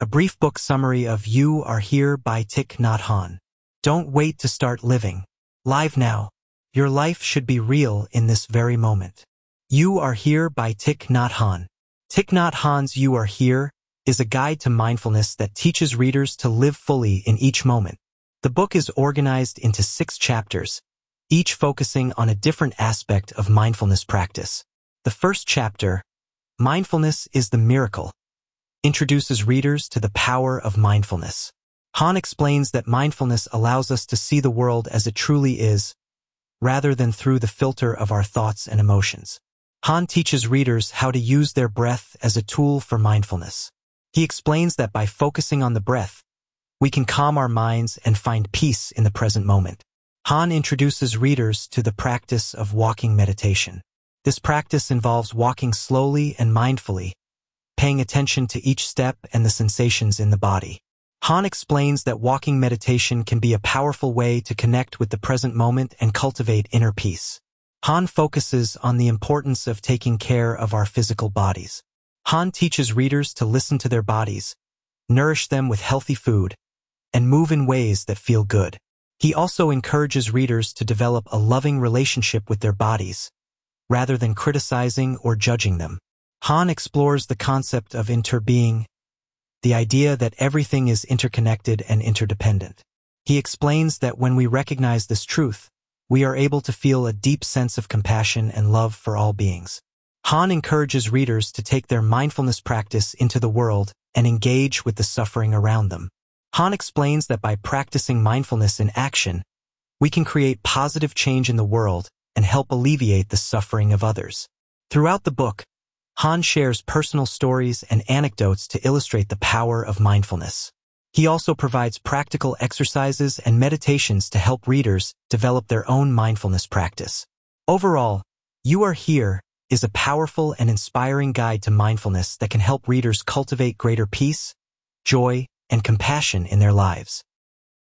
a brief book summary of You Are Here by Thich Nhat Hanh. Don't wait to start living. Live now. Your life should be real in this very moment. You Are Here by Thich Nhat Hanh. Thich Nhat Hanh's You Are Here is a guide to mindfulness that teaches readers to live fully in each moment. The book is organized into six chapters, each focusing on a different aspect of mindfulness practice. The first chapter, Mindfulness is the Miracle, introduces readers to the power of mindfulness. Hanh explains that mindfulness allows us to see the world as it truly is, rather than through the filter of our thoughts and emotions. Hanh teaches readers how to use their breath as a tool for mindfulness. He explains that by focusing on the breath, we can calm our minds and find peace in the present moment. Hanh introduces readers to the practice of walking meditation. This practice involves walking slowly and mindfully, paying attention to each step and the sensations in the body. Hanh explains that walking meditation can be a powerful way to connect with the present moment and cultivate inner peace. Hanh focuses on the importance of taking care of our physical bodies. Hanh teaches readers to listen to their bodies, nourish them with healthy food, and move in ways that feel good. He also encourages readers to develop a loving relationship with their bodies, rather than criticizing or judging them. Hanh explores the concept of interbeing, the idea that everything is interconnected and interdependent. He explains that when we recognize this truth, we are able to feel a deep sense of compassion and love for all beings. Hanh encourages readers to take their mindfulness practice into the world and engage with the suffering around them. Hanh explains that by practicing mindfulness in action, we can create positive change in the world and help alleviate the suffering of others. Throughout the book, Hanh shares personal stories and anecdotes to illustrate the power of mindfulness. He also provides practical exercises and meditations to help readers develop their own mindfulness practice. Overall, You Are Here is a powerful and inspiring guide to mindfulness that can help readers cultivate greater peace, joy, and compassion in their lives.